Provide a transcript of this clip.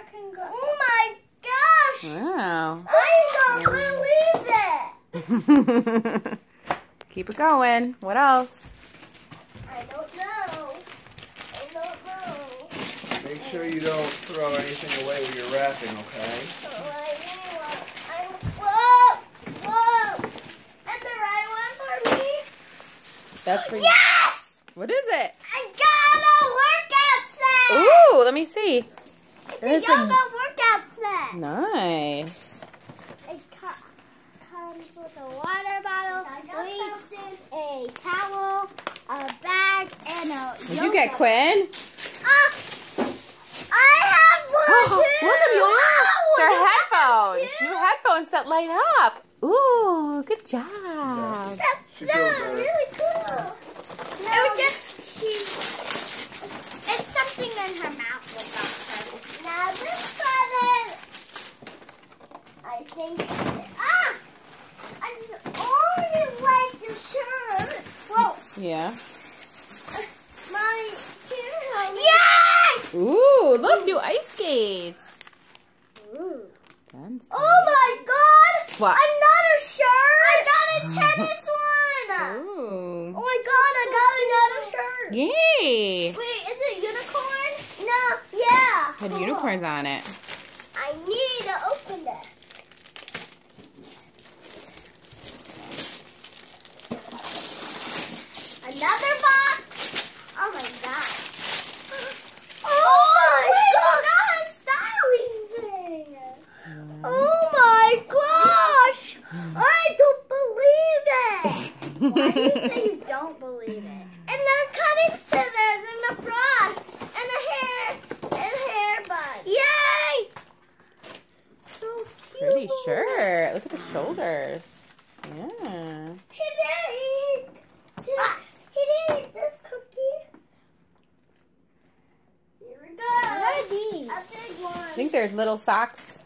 hair can go. Oh my gosh! Wow. I don't believe it. Keep it going. What else? I don't know. I don't know. Make sure you don't throw anything away when you're wrapping, okay? Oh, I want. I whoa, whoa. And the right one for me. That's for you. Yes! What is it? I got a workout set. Ooh, let me see. It's There's a a- yoga workout set. Nice. It co- comes with a water bottle, weights, a towel, a bag, and a. Did you get Quinn? Ah, I have one Oh, too. look at you. Wow, They're headphones. New headphones that light up. Ooh, good job. That's She so really cool. Think. Ah! I only like your shirt. Whoa, Yeah. my Yes! Ooh, look, new ice skates. Ooh. Fancy. Oh my god! What? Another shirt! I got a tennis one! Ooh. Oh my god, I got another shirt! Yay. Wait, is it unicorn? No, yeah. Had Cool. unicorns on it. I need to open this. Another box? Oh my god. Oh, my god! styling thing! Oh my gosh! I don't believe it! Why do you say you don't believe it? And the cutting scissors and the brush and the hair and hair bun. Yay! So cute. Pretty shirt. Look at the shoulders. Yeah. He didn't. Ah, he didn't eat this cookie. Here we go. What are these? A big one. I think there's little socks